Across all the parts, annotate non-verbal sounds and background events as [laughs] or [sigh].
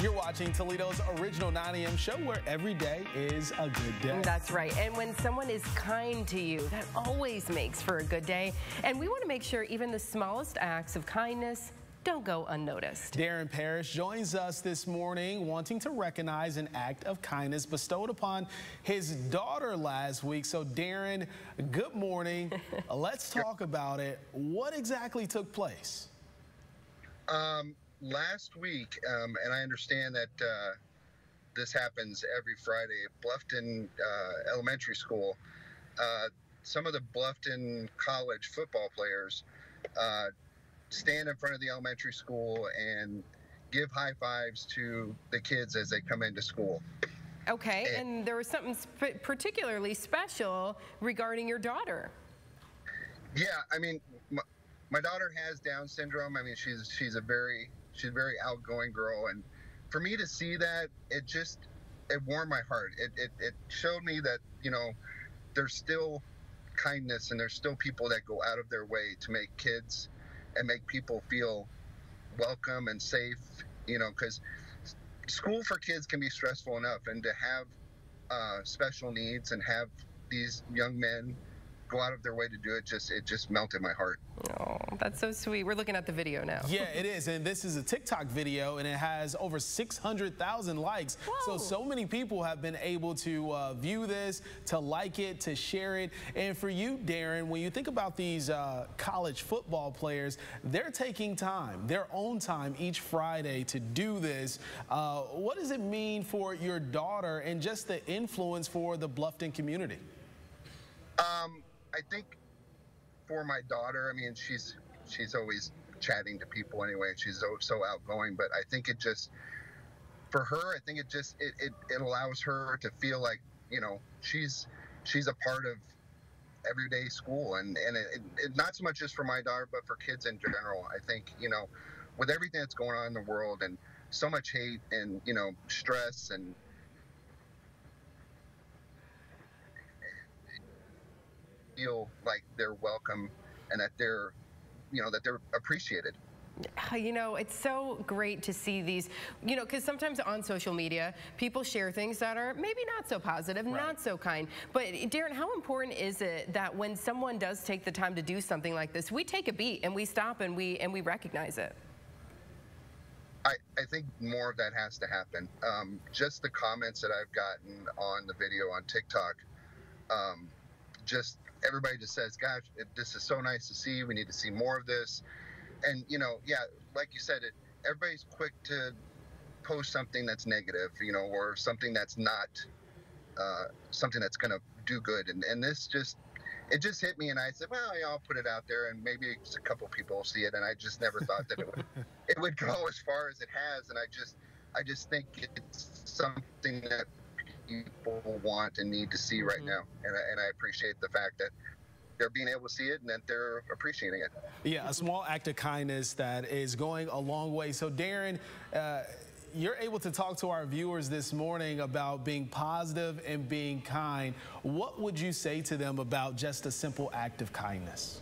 You're watching Toledo's original 9 a.m. show where every day is a good day. That's right. And when someone is kind to you, that always makes for a good day. And we want to make sure even the smallest acts of kindness don't go unnoticed. Darren Parrish joins us this morning wanting to recognize an act of kindness bestowed upon his daughter last week. So Darren, good morning. [laughs] Let's talk about it. What exactly took place? Um, last week, um, and I understand that uh, this happens every Friday at Bluffton uh, Elementary School. Uh, some of the Bluffton College football players uh, stand in front of the elementary school and give high fives to the kids as they come into school. Okay, and, and there was something sp particularly special regarding your daughter. Yeah, I mean, my, my daughter has Down syndrome. I mean, she's she's a very She's a very outgoing girl, and for me to see that, it just it warmed my heart. It it, it showed me that you know there's still kindness and there's still people that go out of their way to make kids and make people feel welcome and safe. You know, because school for kids can be stressful enough, and to have uh, special needs and have these young men go out of their way to do it just it just melted my heart. Oh that's so sweet. We're looking at the video now. Yeah it is and this is a tiktok video and it has over 600,000 likes. Whoa. so so many people have been able to uh, view this to like it to share it. And for you darren when you think about these uh, college football players they're taking time their own time each friday to do this. Uh, what does it mean for your daughter and just the influence for the bluffton community? Um, I think for my daughter, I mean, she's she's always chatting to people anyway. She's so, so outgoing, but I think it just for her, I think it just it, it, it allows her to feel like you know she's she's a part of everyday school and and it, it, not so much just for my daughter but for kids in general i think you know with everything that's going on in the world and so much hate and you know stress and feel like they're welcome and that they're, you know, that they're appreciated. You know, it's so great to see these, you know, because sometimes on social media, people share things that are maybe not so positive, right. not so kind. But Darren, how important is it that when someone does take the time to do something like this, we take a beat and we stop and we and we recognize it? I, I think more of that has to happen. Um, just the comments that I've gotten on the video on TikTok, um, just everybody just says, "Gosh, it, this is so nice to see. We need to see more of this." And you know, yeah, like you said, it, everybody's quick to post something that's negative, you know, or something that's not uh, something that's going to do good. And and this just it just hit me, and I said, "Well, yeah, I'll put it out there, and maybe just a couple people will see it." And I just never thought that it would [laughs] it would go as far as it has. And I just I just think it's something that people want and need to see right mm-hmm. now. And I, and I appreciate the fact that they're being able to see it and that they're appreciating it. Yeah, a small act of kindness that is going a long way. So, Darren, uh, you're able to talk to our viewers this morning about being positive and being kind. What would you say to them about just a simple act of kindness?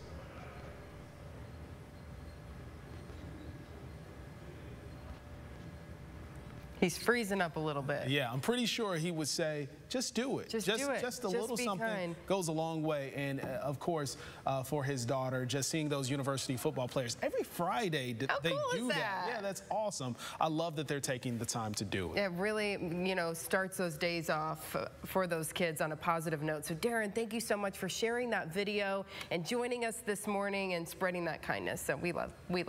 He's freezing up a little bit. Yeah, I'm pretty sure he would say, just do it. Just, just do it. Just a just little something kind. goes a long way. And uh, of course, uh, for his daughter, just seeing those university football players every Friday, How they cool do that? that. Yeah, that's awesome. I love that they're taking the time to do it. It really, you know, starts those days off for those kids on a positive note. So Darren, thank you so much for sharing that video and joining us this morning and spreading that kindness. So we love, we love